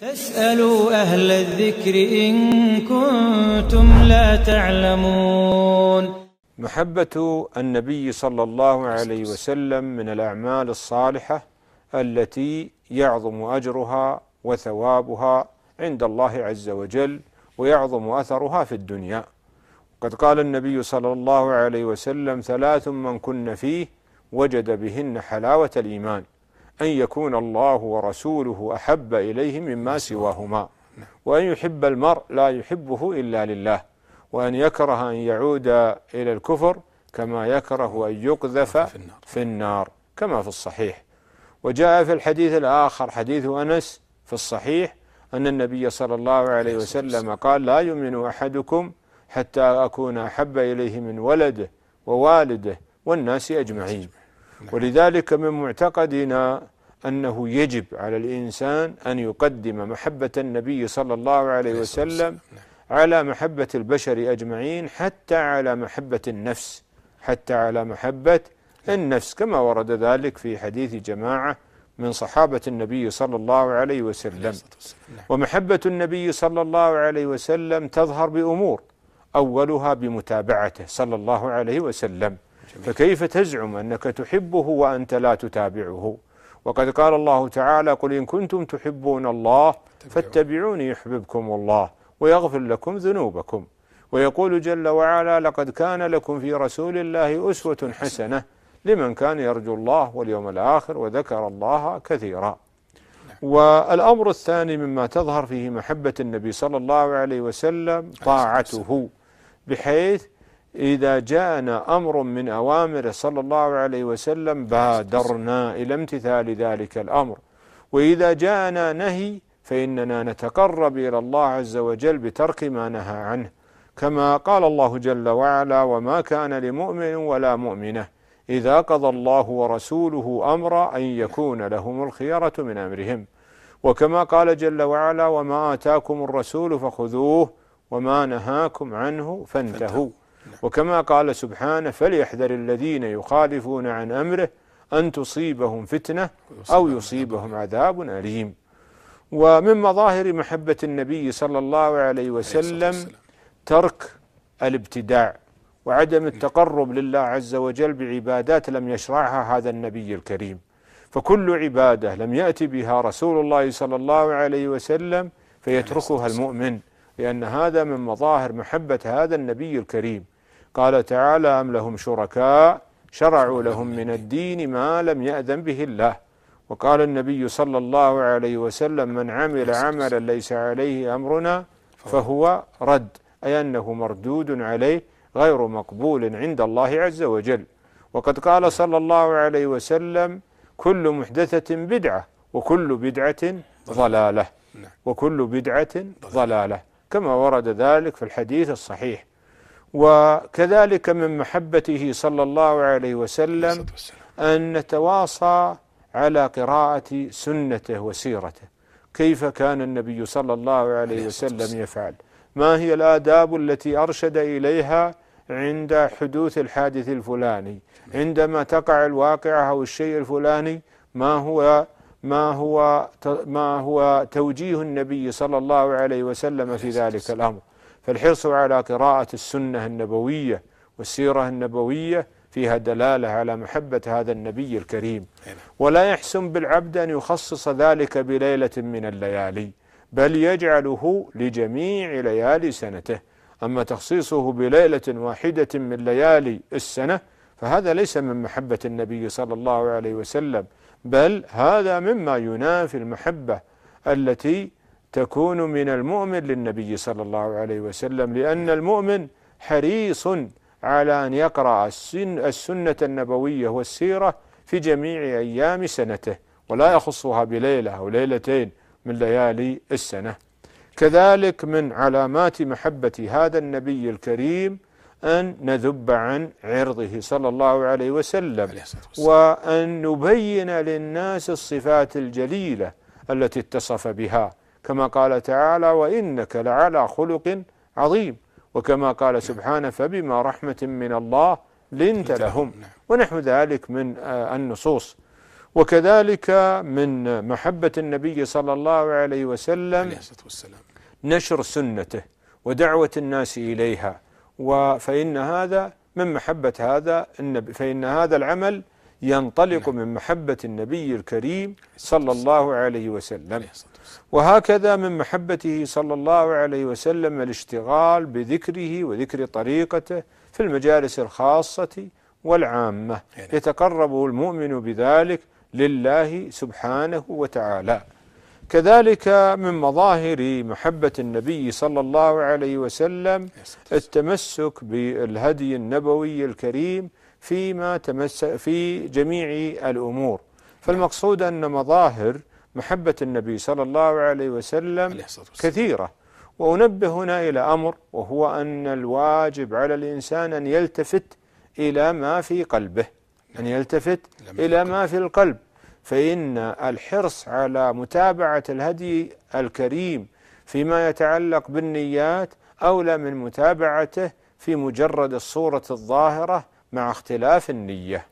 فاسألوا أهل الذكر إن كنتم لا تعلمون. محبة النبي صلى الله عليه وسلم من الأعمال الصالحة التي يعظم أجرها وثوابها عند الله عز وجل ويعظم أثرها في الدنيا. قد قال النبي صلى الله عليه وسلم ثلاث من كن فيه وجد بهن حلاوة الإيمان. أن يكون الله ورسوله أحب إليه مما سواهما. وأن يحب المرء لا يحبه إلا لله. وأن يكره أن يعود إلى الكفر كما يكره أن يقذف في النار. كما في الصحيح. وجاء في الحديث الآخر حديث أنس في الصحيح أن النبي صلى الله عليه وسلم قال لا يؤمن أحدكم حتى أكون أحب إليه من ولده ووالده والناس أجمعين. ولذلك من معتقدنا أنه يجب على الإنسان أن يقدم محبة النبي صلى الله عليه وسلم على محبة البشر أجمعين حتى على محبة النفس حتى على محبة النفس كما ورد ذلك في حديث جماعة من صحابة النبي صلى الله عليه وسلم. ومحبة النبي صلى الله عليه وسلم تظهر بأمور أولها بمتابعته صلى الله عليه وسلم. فكيف تزعم أنك تحبه وأنت لا تتابعه؟ وقد قال الله تعالى قل إن كنتم تحبون الله فاتبعوني يحببكم الله ويغفر لكم ذنوبكم. ويقول جل وعلا لقد كان لكم في رسول الله أسوة حسنة. لمن كان يرجو الله واليوم الآخر وذكر الله كثيرا. والأمر الثاني مما تظهر فيه محبة النبي صلى الله عليه وسلم طاعته بحيث إذا جاءنا أمر من أوامره صلى الله عليه وسلم بادرنا إلى امتثال ذلك الأمر. وإذا جاءنا نهي فإننا نتقرب إلى الله عز وجل بترك ما نهى عنه. كما قال الله جل وعلا وما كان لمؤمن ولا مؤمنة إذا قضى الله ورسوله أمرا أن يكون لهم الخيرة من أمرهم. وكما قال جل وعلا وما آتاكم الرسول فخذوه وما نهاكم عنه فانتهوا. وكما قال سبحانه فليحذر الذين يخالفون عن أمره أن تصيبهم فتنة أو يصيبهم عذاب. أليم. ومن مظاهر محبة النبي صلى الله عليه وسلم ترك الابتداع وعدم التقرب لله عز وجل بعبادات لم يشرعها هذا النبي الكريم. فكل عبادة لم يأتي بها رسول الله صلى الله عليه وسلم فيتركها المؤمن لأن هذا من مظاهر محبة هذا النبي الكريم. قال تعالى أم لهم شركاء شرعوا لهم من الدين ما لم يأذن به الله. وقال النبي صلى الله عليه وسلم من عمل عملا ليس عليه أمرنا فهو رد أي أنه مردود عليه غير مقبول عند الله عز وجل. وقد قال صلى الله عليه وسلم كل محدثة بدعة وكل بدعة ضلالة وكل بدعة ضلالة كما ورد ذلك في الحديث الصحيح. وكذلك من محبته صلى الله عليه وسلم أن نتواصى على قراءة سنته وسيرته. كيف كان النبي صلى الله عليه وسلم يفعل؟ ما هي الآداب التي أرشد إليها عند حدوث الحادث الفلاني؟ عندما تقع الواقعة أو الشيء الفلاني ما هو ما هو ما هو توجيه النبي صلى الله عليه وسلم في ذلك الأمر؟ فالحرص على قراءة السنة النبوية والسيرة النبوية فيها دلالة على محبة هذا النبي الكريم. ولا يحسن بالعبد أن يخصص ذلك بليلة من الليالي بل يجعله لجميع ليالي سنته. أما تخصيصه بليلة واحدة من ليالي السنة فهذا ليس من محبة النبي صلى الله عليه وسلم بل هذا مما ينافي المحبة التي تكون من المؤمن للنبي صلى الله عليه وسلم لأن المؤمن حريص على أن يقرأ السن السنة النبوية والسيرة في جميع أيام سنته ولا يخصها بليلة أو ليلتين من ليالي السنة. كذلك من علامات محبة هذا النبي الكريم أن نذب عن عرضه صلى الله عليه وسلم وأن نبين للناس الصفات الجليلة التي اتصف بها. كما قال تعالى وإنك لعلى خلق عظيم. وكما قال سبحانه فبما رحمة من الله لنت لهم. ونحو ذلك من النصوص. وكذلك من محبة النبي صلى الله عليه وسلم نشر سنته ودعوة الناس إليها. فإن هذا من محبة هذا النبي فإن هذا العمل ينطلق من محبة النبي الكريم صلى الله عليه وسلم. وهكذا من محبته صلى الله عليه وسلم الاشتغال بذكره وذكر طريقته في المجالس الخاصة والعامة. نعم. يتقرب المؤمن بذلك لله سبحانه وتعالى. كذلك من مظاهر محبة النبي صلى الله عليه وسلم. التمسك بالهدي النبوي الكريم فيما تمس في جميع الأمور. فالمقصود أن مظاهر محبة النبي صلى الله عليه وسلم. كثيرة. وأنبه هنا إلى أمر وهو أن الواجب على الإنسان أن يلتفت إلى ما في قلبه أن يلتفت ما في إلى ما في القلب. فإن الحرص على متابعة الهدي الكريم فيما يتعلق بالنيات أولى من متابعته في مجرد الصورة الظاهرة مع اختلاف النية.